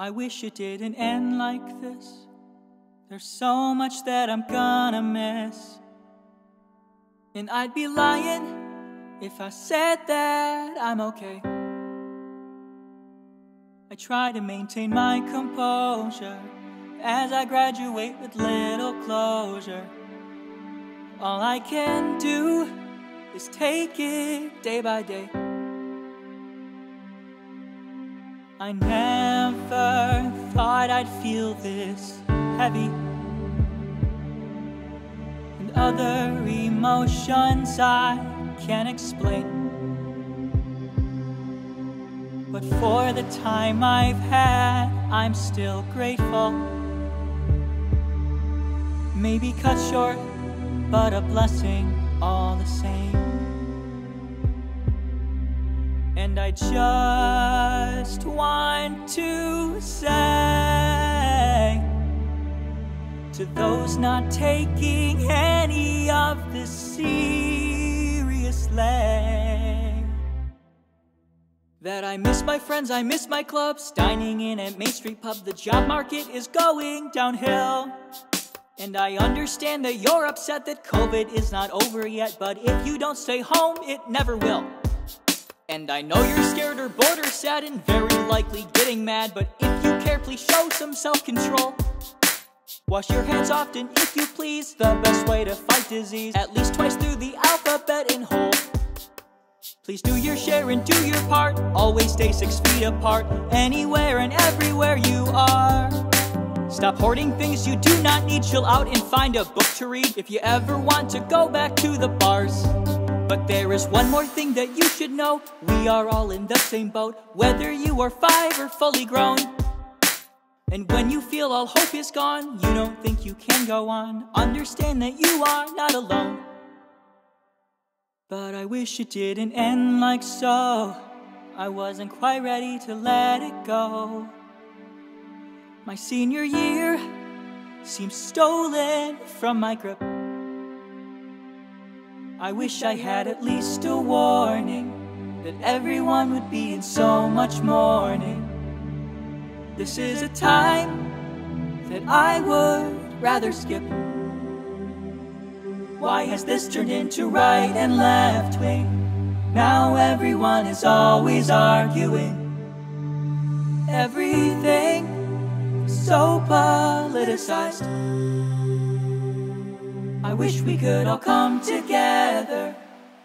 I wish it didn't end like this. There's so much that I'm gonna miss. And I'd be lying if I said that I'm okay. I try to maintain my composure as I graduate with little closure. All I can do is take it day by day. I never thought I'd feel this heavy. And other emotions I can't explain. But for the time I've had, I'm still grateful. Maybe cut short, but a blessing all the same. And I just want to say to those not taking any of this seriously that I miss my friends, I miss my clubs, dining in at Main Street Pub. The job market is going downhill. And I understand that you're upset that COVID is not over yet, but if you don't stay home, it never will. And I know you're scared or bored or sad and very likely getting mad, but if you care, please show some self-control. Wash your hands often if you please, the best way to fight disease, at least twice through the alphabet in whole. Please do your share and do your part, always stay six feet apart, anywhere and everywhere you are. Stop hoarding things you do not need, chill out and find a book to read if you ever want to go back to the bars. But there is one more thing that you should know we are all in the same boat, whether you are five or fully grown. And when you feel all hope is gone, you don't think you can go on, understand that you are not alone. But I wish it didn't end like so. I wasn't quite ready to let it go. My senior year seems stolen from my grip. I wish I had at least a warning that everyone would be in so much mourning. This is a time that I would rather skip. Why has this turned into right and left wing? Now everyone is always arguing. Everything so politicized. Wish we could all come together,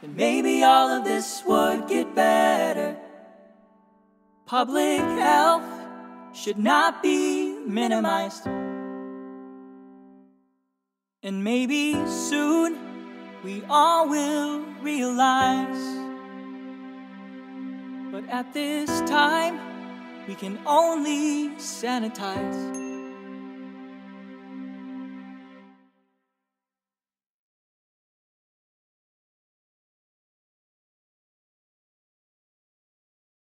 and maybe all of this would get better. Public health should not be minimized. And maybe soon we all will realize. But at this time, we can only sanitize.